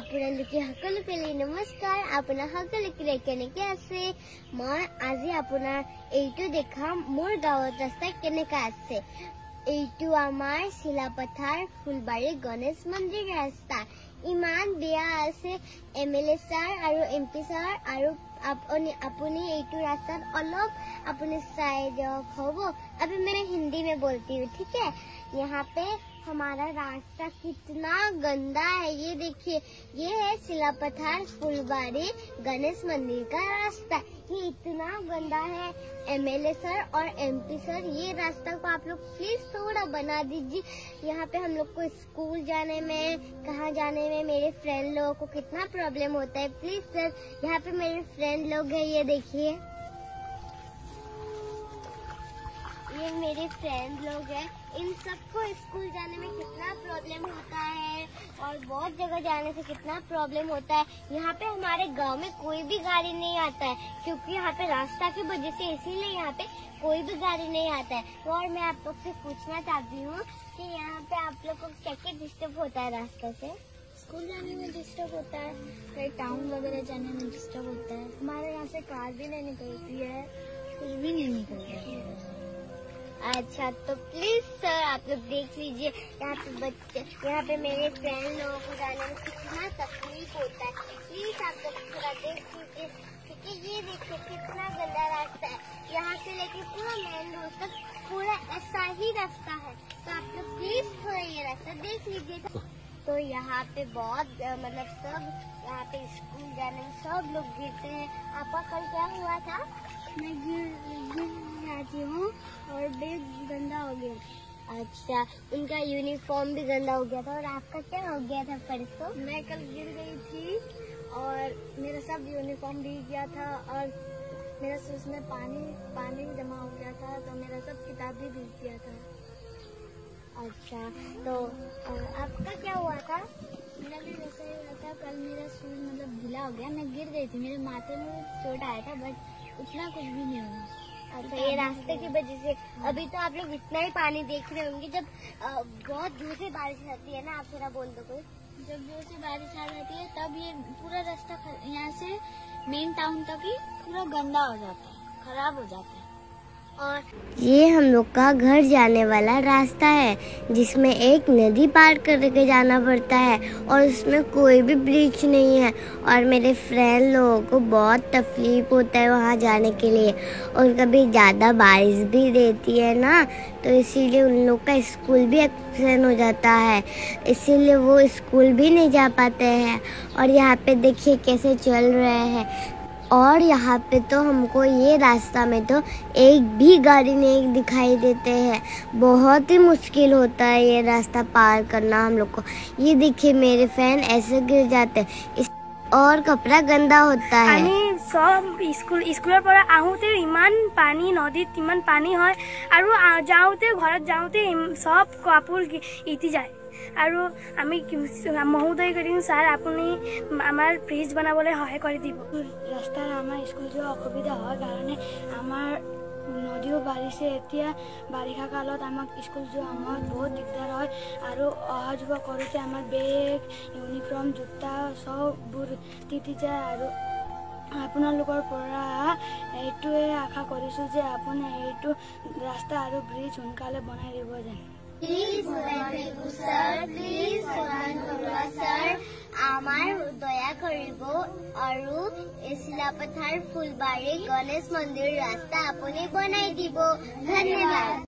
আপোনালোকে সকলোকে নমস্কাৰ আপোনাৰ সকলোকে কেনেকে আছে মই আজি আপোনাৰ এইটো দেখাম মোৰ গাঁৱত ৰাস্তা কেনেকা আছে এইটো আমাৰ চিলাপথাৰ ফুলবাৰী গণেশ মন্দিৰ ৰাস্তা ইমান বেয়া আছে এম এল এ ছাৰ আৰু এম পি ছাৰ আৰু আপুনি আপুনি এইটো ৰাস্তাত অলপ আপুনি চাই দিয়ক হ'ব अभी मैं हिंदी में बोलती हूँ ठीक है यहाँ पे हमारा रास्ता कितना गंदा है। ये देखिए, ये है सिलापथार फुलबाड़ी गणेश मंदिर का रास्ता। ये इतना गंदा है। एमएलए सर और एमपी सर ये रास्ता को आप लोग प्लीज़ थोड़ा बना दीजिए। यहाँ पे हम लोग को स्कूल जाने में, कहाँ जाने में मेरे फ्रेंड लोगों को कितना प्रॉब्लम होता है। प्लीज़ सर यहाँ पे मेरे फ्रेंड लोग है, ये देखिए। ये मेरे फ्रेंड लोग हैं। इन सबको स्कूल जाने में कितना प्रॉब्लम होता है और बहुत जगह जाने से कितना प्रॉब्लम होता है। यहाँ पे हमारे गाँव में कोई भी गाड़ी नहीं आता है क्योंकि यहाँ पे रास्ता की वजह से इसीलिए यहाँ पे कोई भी गाड़ी नहीं आता है। और मैं आप लोग से पूछना चाहती हूँ कि यहाँ पे आप लोग को क्या क्या डिस्टर्ब होता है रास्ते से? स्कूल जाने में डिस्टर्ब होता है कहीं टाउन वगैरह जाने में डिस्टर्ब होता है। हमारे यहाँ से कार भी नहीं निकलती है। कुछ भी नहीं निकलता है। अच्छा तो प्लीज़ सर आप लोग देख लीजिए। यहाँ पे बच्चे, यहाँ पे मेरे फ्रेंड लोगों को जाने में कितना तकलीफ़ होता है। प्लीज़ आप लोग थोड़ा देख लीजिए, क्योंकि ये देखिए कितना गंदा रास्ता है। यहाँ से लेके पूरा मेन रोड तक पूरा ऐसा ही रास्ता है। तो आप लोग प्लीज़ थोड़ा ये रास्ता देख लीजिए तो यहाँ पे बहुत मतलब सब यहाँ पे स्कूल जाने में सब लोग गिरते हैं। आपका कल क्या हुआ था? मैं गिर गिर जाती हूँ और बैग गंदा हो गया। अच्छा उनका यूनिफॉर्म भी गंदा हो गया था और आपका क्या हो गया था परसों? मैं कल गिर गई थी और मेरा सब यूनिफॉर्म भीग गया था और मेरा शूज़ में पानी पानी जमा हो गया था तो मेरा सब किताब भी भीग गया था। अच्छा तो था मेरा भी वैसा ही हुआ था। कल मेरा शूज़ मतलब ढीला हो गया। मैं गिर गई थी। मेरे माथे में चोट आया था बट उतना कुछ भी नहीं हुआ। अच्छा ये रास्ते की वजह से अभी तो आप लोग इतना ही पानी देख रहे होंगे। जब बहुत दूर से बारिश आती है ना आप थोड़ा बोल दो कोई। जब ज़ोर से बारिश आ जाती है तब ये पूरा रास्ता यहाँ से मेन टाउन तक ही पूरा गंदा हो जाता है। खराब हो जाता है। और ये हम लोग का घर जाने वाला रास्ता है, जिसमें एक नदी पार करके जाना पड़ता है और उसमें कोई भी ब्रिज नहीं है। और मेरे फ्रेंड लोगों को बहुत तकलीफ़ होता है वहाँ जाने के लिए और कभी ज़्यादा बारिश भी देती है ना तो इसीलिए उन लोग का स्कूल भी एक्सीडेंट हो जाता है। इसीलिए वो स्कूल भी नहीं जा पाते हैं। और यहाँ पे देखिए कैसे चल रहे हैं। और यहाँ पे तो हमको ये रास्ता में तो एक भी गाड़ी नहीं दिखाई देते हैं बहुत ही मुश्किल होता है ये रास्ता पार करना हम लोग को ये देखिए मेरे फैन ऐसे गिर जाते हैं इस और कपड़ा गंदा होता है আমি চব স্কুল স্কুলৰ পৰা আহোঁতে ইমান পানী নদীত ইমান পানী হয় আৰু আ- যাওঁতে ঘৰত যাওঁতে ইম- চব কাপোৰ গি- ইতি যায় আৰু আমি কি- মহোদয় কৰিম ছাৰ আপুনি আমাৰ ব্ৰিজ বনাবলৈ সহায় কৰি দিব। ৰাস্তাৰ আমাৰ স্কুল যোৱা অসুবিধা হয় কাৰণে আমাৰ নদীও বাঢ়িছে। এতিয়া বাৰিষা কালত আমাক স্কুল যোৱা সময়ত বহুত দিগদাৰ হয় আৰু অহা যোৱা কৰোঁতে আমাৰ বেগ ইউনিফৰ্ম জোতা চববোৰ তিতি যায় আৰু আপোনালোকৰ পৰা এইটোৱে আশা কৰিছোঁ যে আপুনি এইটো ৰাস্তা আৰু ব্ৰিজ সোনকালে বনাই দিব যেন। প্লিজ স্যাৰ প্লিজ স্যাৰ আমাৰ দয়া কৰিব আৰু চিলাপথাৰ ফুলবাৰী গণেশ মন্দিৰ ৰাস্তা আপুনি বনাই দিব ধন্যবাদ